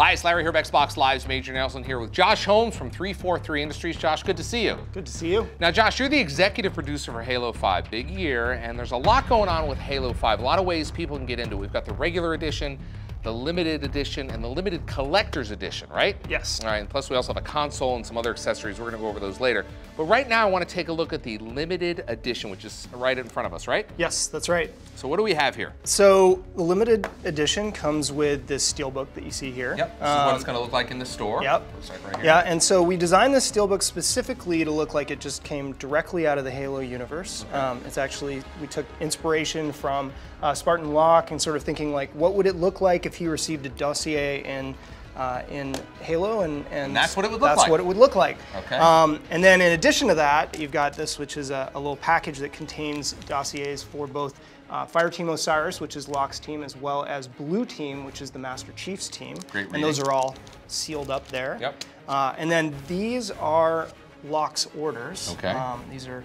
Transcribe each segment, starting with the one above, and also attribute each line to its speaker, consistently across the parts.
Speaker 1: Hi, it's Larry here, Xbox Live's Major Nelson here with Josh Holmes from 343 Industries. Josh, good to see you.
Speaker 2: Good to see you.
Speaker 1: Now, Josh, you're the executive producer for Halo 5. Big year, and there's a lot going on with Halo 5. A lot of ways people can get into it. We've got the regular edition, the limited edition, and the limited collector's edition, right?
Speaker 2: Yes.
Speaker 1: All right, and plus we also have a console and some other accessories. We're gonna go over those later. But right now I wanna take a look at the limited edition, which is right in front of us, right?
Speaker 2: Yes, that's right.
Speaker 1: So what do we have here?
Speaker 2: So the limited edition comes with this steelbook that you see here.
Speaker 1: Yep, this is what it's gonna look like in the store.
Speaker 2: Yep.
Speaker 1: Looks like right here.
Speaker 2: Yeah, and so we designed this steelbook specifically to look like it just came directly out of the Halo universe. Um, it's actually, we took inspiration from uh, Spartan Locke and sort of thinking like, what would it look like if he received a dossier in uh, in Halo, and, and,
Speaker 1: And that's what it would look
Speaker 2: that's
Speaker 1: like.
Speaker 2: what it would look like.
Speaker 1: Okay.
Speaker 2: Um, and then in addition to that, you've got this, which is a, a little package that contains dossiers for both uh, Fire Team Osiris, which is Locke's team, as well as Blue Team, which is the Master Chief's team.
Speaker 1: Great
Speaker 2: and those are all sealed up there.
Speaker 1: Yep.
Speaker 2: Uh, and then these are Locke's orders.
Speaker 1: Okay.
Speaker 2: Um, these are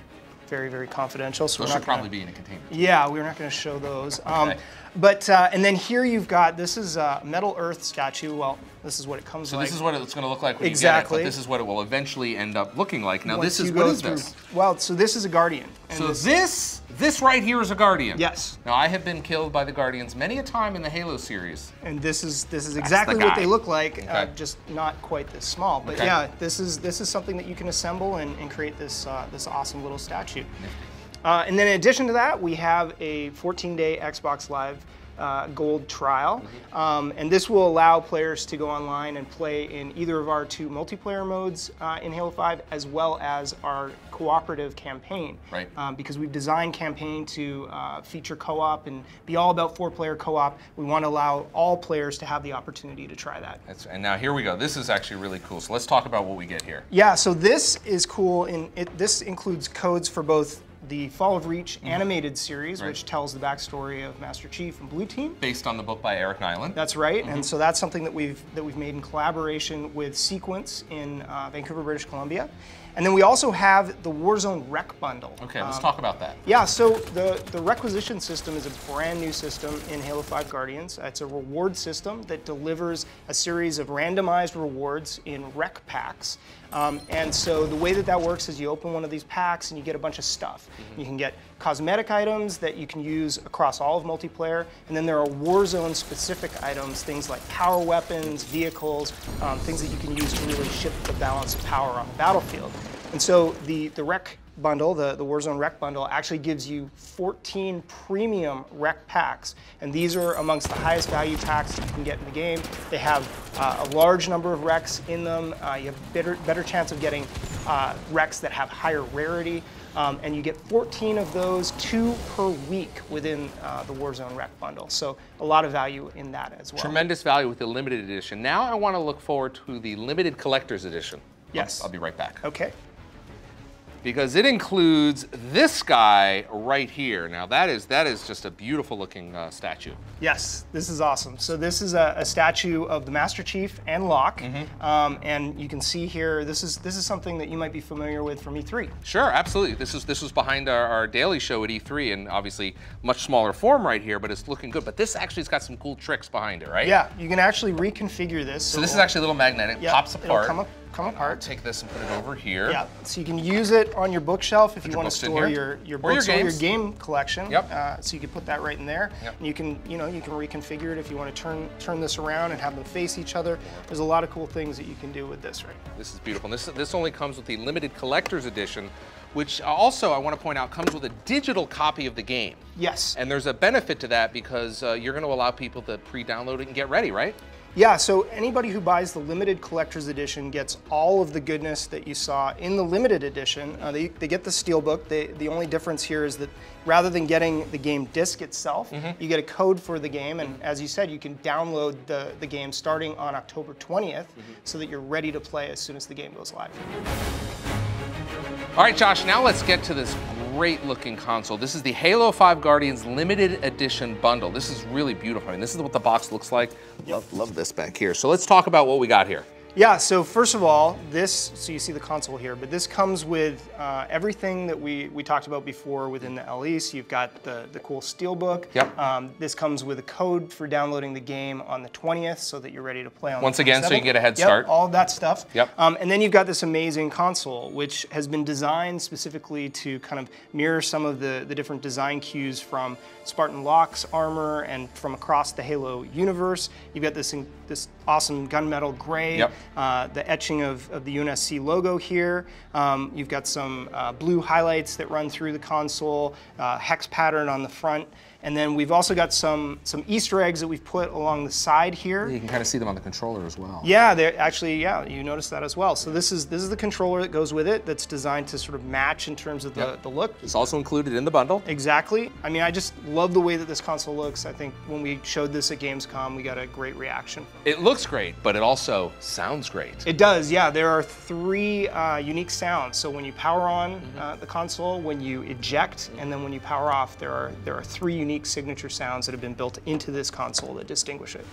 Speaker 2: very, very confidential. So
Speaker 1: Those
Speaker 2: we're
Speaker 1: should
Speaker 2: not gonna-
Speaker 1: probably be in a container.
Speaker 2: yeah, we're not going to show those. Um, But uh, and then here you've got this is a Metal Earth statue. Well, this is what it comes
Speaker 1: So
Speaker 2: like.
Speaker 1: this is what it's gonna look like when
Speaker 2: Exactly.
Speaker 1: you get it, but this is what it will eventually end up looking like. Now
Speaker 2: Once
Speaker 1: this is, what is
Speaker 2: through-
Speaker 1: this?
Speaker 2: Well, so this is a Guardian. and
Speaker 1: So
Speaker 2: this-
Speaker 1: this, this right here is a Guardian.
Speaker 2: Yes.
Speaker 1: Now I have been killed by the Guardians many a time in the Halo series.
Speaker 2: and this is this is
Speaker 1: the
Speaker 2: exactly what they look like, uh, just not quite this small. But
Speaker 1: Okay.
Speaker 2: yeah, this is this is something that you can assemble and, and create this uh, this awesome little statue. Uh, and then in addition to that, we have a 14-day Xbox Live uh, Gold trial,
Speaker 1: Mm-hmm.
Speaker 2: um, and this will allow players to go online and play in either of our two multiplayer modes uh, in Halo 5, as well as our cooperative campaign.
Speaker 1: Right.
Speaker 2: Um, because we've designed campaign to uh, feature co-op and be all about four-player co-op. We want to allow all players to have the opportunity to try that.
Speaker 1: That's, and now here we go. This is actually really cool. So let's talk about what we get here.
Speaker 2: Yeah, so this is cool. In it, this includes codes for both the Fall of Reach animated series,
Speaker 1: Mm-hmm. Right.
Speaker 2: which tells the backstory of Master Chief and Blue Team.
Speaker 1: Based on the book by Eric Nylund.
Speaker 2: That's right,
Speaker 1: Mm-hmm.
Speaker 2: and so that's something that we've that we've made in collaboration with Sequence in uh, Vancouver, British Columbia, and then we also have the Warzone REQ Bundle.
Speaker 1: okay, let's
Speaker 2: Um,
Speaker 1: talk about that.
Speaker 2: Yeah, so the, the requisition system is a brand new system in Halo 5 Guardians. It's a reward system that delivers a series of randomized rewards in REQ packs. Um, and so the way that that works is you open one of these packs and you get a bunch of stuff.
Speaker 1: Mm-hmm.
Speaker 2: You can get cosmetic items that you can use across all of multiplayer, and then there are Warzone specific items, things like power weapons, vehicles, um, things that you can use to really shift the balance of power on the battlefield. And so the, the REQ bundle, the, the Warzone REQ bundle, actually gives you 14 premium REQ packs. And these are amongst the highest value packs you can get in the game. They have uh, a large number of REQs in them. Uh, you have better, better chance of getting uh, REQs that have higher rarity. Um, and you get 14 of those, two per week within uh, the Warzone REQ bundle. So a lot of value in that as well.
Speaker 1: Tremendous value with the limited edition. Now I want to look forward to the limited collector's edition.
Speaker 2: Yes.
Speaker 1: I'll be right back.
Speaker 2: Okay.
Speaker 1: Because it includes this guy right here. Now that is that is just a beautiful looking uh, statue.
Speaker 2: Yes, this is awesome. So this is a, a statue of the Master Chief and Locke, um, and you can see here. This is this is something that you might be familiar with from E E3.
Speaker 1: Sure, absolutely. This is this was behind our, our daily show at E3, and obviously much smaller form right here, but it's looking good. But this actually's got some cool tricks behind it, right?
Speaker 2: Yeah, you can actually reconfigure this.
Speaker 1: So this is actually a little magnetic.
Speaker 2: yeah,
Speaker 1: pops apart.
Speaker 2: Come up, come
Speaker 1: I'll
Speaker 2: apart.
Speaker 1: take this and put it over here.
Speaker 2: Yeah, so you can use it on your bookshelf if you want to store your your
Speaker 1: Or your
Speaker 2: books or your game collection.
Speaker 1: Yep.
Speaker 2: Uh, so you can put that right in there,
Speaker 1: Yep.
Speaker 2: and you can you know you can reconfigure it if you want to turn turn this around and have them face each other. There's a lot of cool things that you can do with this right.
Speaker 1: This is beautiful. And this this only comes with the limited collector's edition, which also I want to point out comes with a digital copy of the game.
Speaker 2: Yes.
Speaker 1: And there's a benefit to that because uh, you're going to allow people to pre-download it and get ready, right?
Speaker 2: Yeah, so anybody who buys the limited collector's edition gets all of the goodness that you saw in the limited edition. Uh, they, they get the steelbook. They, the only difference here is that rather than getting the game disc itself, you get a code for the game. And as you said, you can download the, the game starting on October 20th so that you're ready to play as soon as the game goes live.
Speaker 1: All right, Josh, now let's get to this great looking console. This is the Halo 5 Guardians limited edition bundle. This is really beautiful. I mean, this is what the box looks like. Love, love this back here. So let's talk about what we got here.
Speaker 2: Yeah, so first of all, this, so you see the console here, but this comes with uh, everything that we, we talked about before within the LE. So you've got the, the cool Steelbook.
Speaker 1: Yep.
Speaker 2: Um, this comes with a code for downloading the game on the 20th so that you're ready to play on
Speaker 1: Once again, so you
Speaker 2: 27th.
Speaker 1: get a head
Speaker 2: Yep,
Speaker 1: start.
Speaker 2: all that stuff.
Speaker 1: Yep.
Speaker 2: Um, and then you've got this amazing console, which has been designed specifically to kind of mirror some of the, the different design cues from Spartan Locke's armor and from across the Halo universe. You've got this, this awesome gunmetal gray,
Speaker 1: Yep.
Speaker 2: Uh, the etching of, of the UNSC logo here. Um, you've got some uh, blue highlights that run through the console, uh, hex pattern on the front. And then we've also got some, some Easter eggs that we've put along the side here.
Speaker 1: You can kind of see them on the controller as well.
Speaker 2: Yeah, they're actually, yeah, you noticed that as well. So this is this is the controller that goes with it that's designed to sort of match in terms of the,
Speaker 1: Yep.
Speaker 2: the look.
Speaker 1: It's also included in the bundle.
Speaker 2: Exactly. I mean, I just love the way that this console looks. I think when we showed this at Gamescom, we got a great reaction.
Speaker 1: It looks great, but it also sounds great.
Speaker 2: It does, yeah. There are three uh, unique sounds. So when you power on uh, the console, when you eject, and then when you power off, there are there are three unique signature sounds that have been built into this console that distinguish it.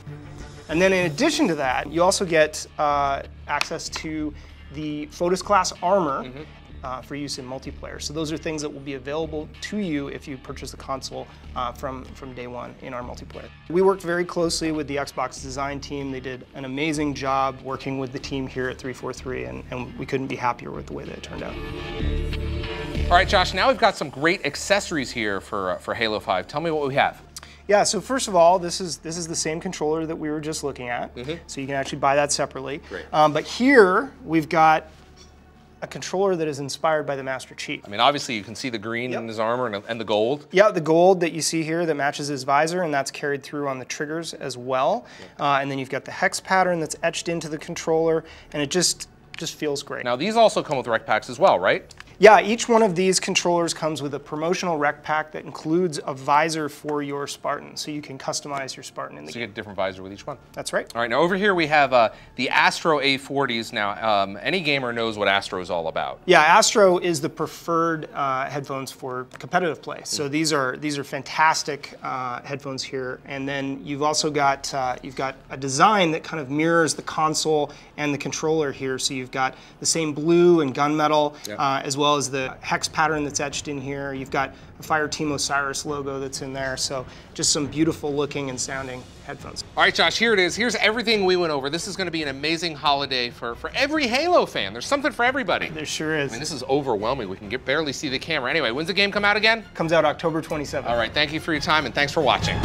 Speaker 2: And then in addition to that, you also get uh, access to the Photos class armor. Uh, for use in multiplayer. So those are things that will be available to you if you purchase the console uh, from, from day one in our multiplayer. We worked very closely with the Xbox design team. They did an amazing job working with the team here at 343, and, and we couldn't be happier with the way that it turned out.
Speaker 1: All right, Josh, now we've got some great accessories here for, uh, for Halo 5. Tell me what we have.
Speaker 2: Yeah, so first of all, this is this is the same controller that we were just looking at. So you can actually buy that separately.
Speaker 1: Great.
Speaker 2: Um, but here we've got a controller that is inspired by the Master Chief.
Speaker 1: I mean, obviously, you can see the green in his armor and, and the gold.
Speaker 2: Yeah, the gold that you see here that matches his visor, and that's carried through on the triggers as well. Uh, and then you've got the hex pattern that's etched into the controller, and it just just feels great.
Speaker 1: Now, these also come with REQ packs as well, right?
Speaker 2: Yeah, each one of these controllers comes with a promotional REQ pack that includes a visor for your Spartan, so you can customize your Spartan in the
Speaker 1: So
Speaker 2: game.
Speaker 1: you get a different visor with each one.
Speaker 2: That's right.
Speaker 1: All right, now over here we have uh, the Astro A40s. Now, um, any gamer knows what Astro is all about.
Speaker 2: Yeah, Astro is the preferred uh, headphones for competitive play. So these are these are fantastic uh, headphones here. And then you've also got uh, you've got a design that kind of mirrors the console and the controller here. So you've got the same blue and gunmetal,
Speaker 1: Yeah.
Speaker 2: uh, as well as the hex pattern that's etched in here. You've got a Fire Team Osiris logo that's in there. So just some beautiful looking and sounding headphones.
Speaker 1: All right, Josh, here it is. Here's everything we went over. This is going to be an amazing holiday for, for every Halo fan. There's something for everybody.
Speaker 2: There sure is.
Speaker 1: I mean, this is overwhelming. We can get, barely see the camera. Anyway, when's the game come out again?
Speaker 2: Comes out October 27th.
Speaker 1: All right, thank you for your time and thanks for watching.